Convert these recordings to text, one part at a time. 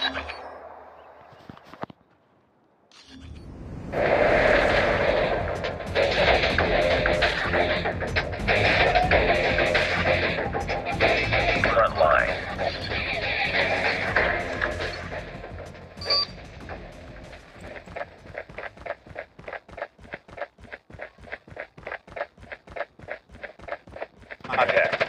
Front Contact.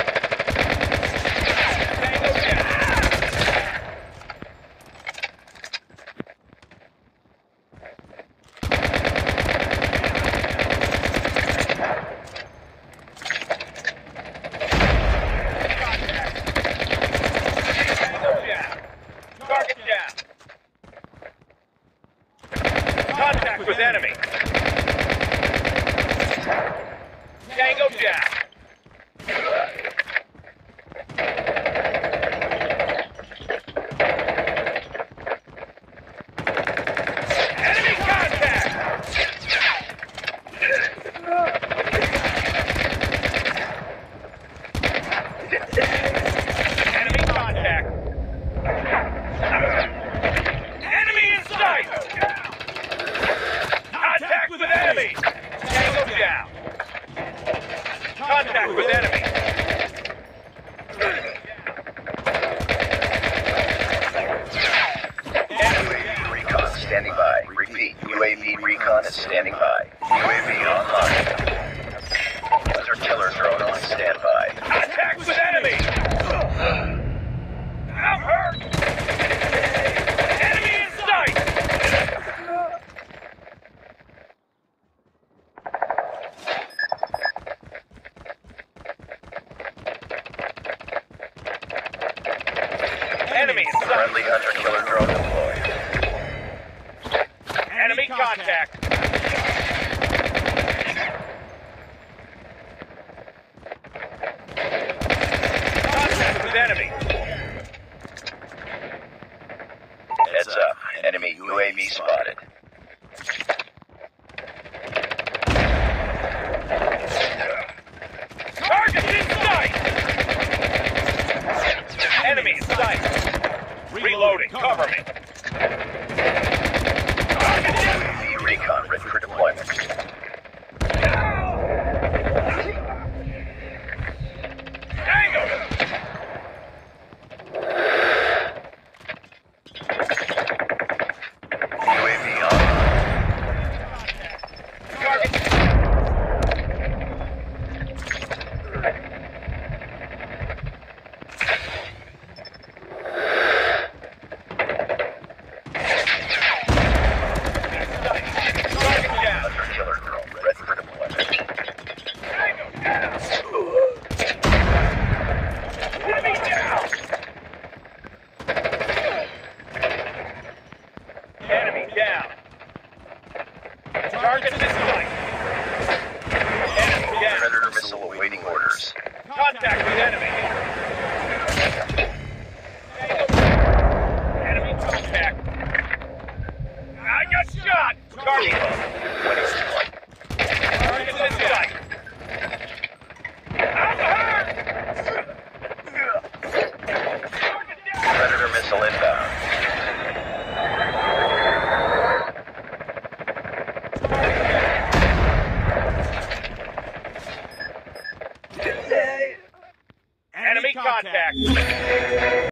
Contact with enemy. Tango down. Enemy contact! Enemy contact! Enemy in sight! Contact with enemy! Tango down! Contact with enemy! UAV recon standing by. Repeat, UAV recon is standing by. UAV online. Hunter killer drone on standby. Contact with enemy! I'm hurt! Enemy in sight! Enemy! Friendly hunter killer drone deployed. Enemy contact! Contact with enemy! Heads up. Enemy UAV spotted. Cover me. Target UAV recon ready for deployment. Tango! UAV on. Target. Target down. Hunter killer drone ready for deployment. Tango down. Enemy down. Enemy down. Target in sight. Enemy down. Predator missile awaiting orders. Contact with enemy. Enemy contact. I got shot.